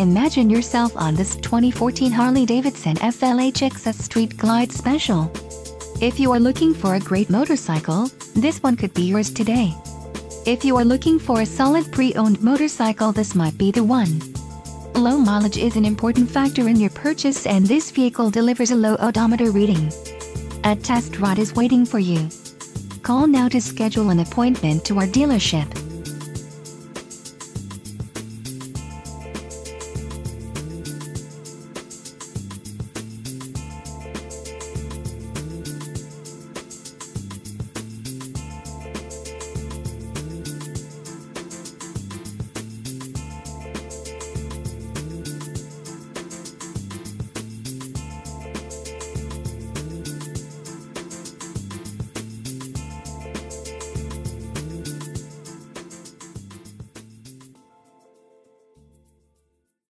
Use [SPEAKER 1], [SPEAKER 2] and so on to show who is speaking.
[SPEAKER 1] Imagine yourself on this 2014 Harley-Davidson FLHXS Street Glide Special. If you are looking for a great motorcycle, this one could be yours today. If you are looking for a solid pre-owned motorcycle this might be the one. Low mileage is an important factor in your purchase and this vehicle delivers a low odometer reading. A test ride is waiting for you. Call now to schedule an appointment to our dealership.